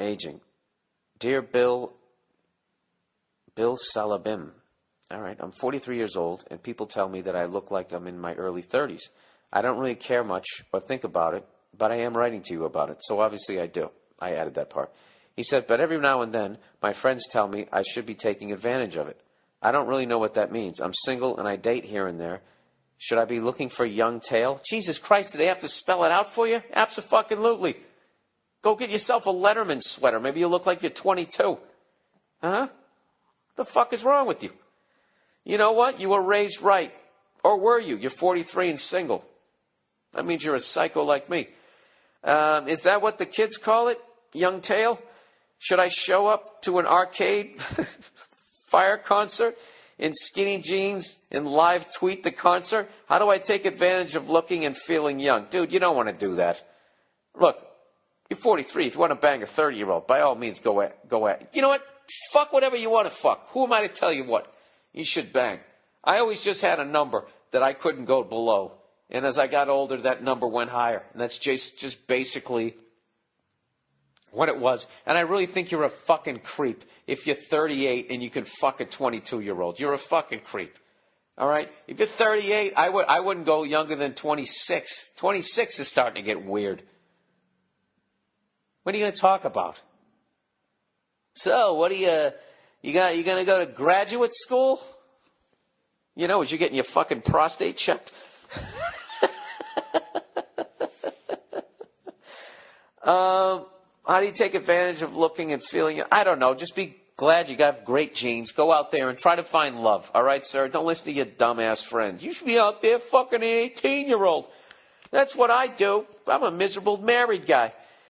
aging. Dear Bill, Bill Salabim. All right, I'm 43 years old, and people tell me that I look like I'm in my early 30s. I don't really care much or think about it, but I am writing to you about it, so obviously I do. I added that part. He said, but every now and then, my friends tell me I should be taking advantage of it. I don't really know what that means. I'm single and I date here and there. Should I be looking for a young tail? Jesus Christ, do they have to spell it out for you? Absolutely. Go get yourself a Letterman sweater. Maybe you look like you're 22. Huh? The fuck is wrong with you? You know what? You were raised right. Or were you? You're 43 and single. That means you're a psycho like me. Um, is that what the kids call it? Young tail? Should I show up to an arcade fire concert in skinny jeans and live tweet the concert? How do I take advantage of looking and feeling young? Dude, you don't want to do that. Look, you're 43. If you want to bang a 30 year old, by all means, go at, go at. You know what? Fuck whatever you want to fuck. Who am I to tell you what you should bang? I always just had a number that I couldn't go below. And as I got older, that number went higher. And that's just, just basically what it was. And I really think you're a fucking creep if you're 38 and you can fuck a 22 year old. You're a fucking creep. All right? If you're 38, I would I wouldn't go younger than 26. 26 is starting to get weird. What are you going to talk about? So, what are you, you got, you going to go to graduate school? You know, as you're getting your fucking prostate checked? um, how do you take advantage of looking and feeling? I don't know. Just be glad you got great genes. Go out there and try to find love. All right, sir? Don't listen to your dumbass friends. You should be out there fucking an 18 year old. That's what I do. I'm a miserable married guy.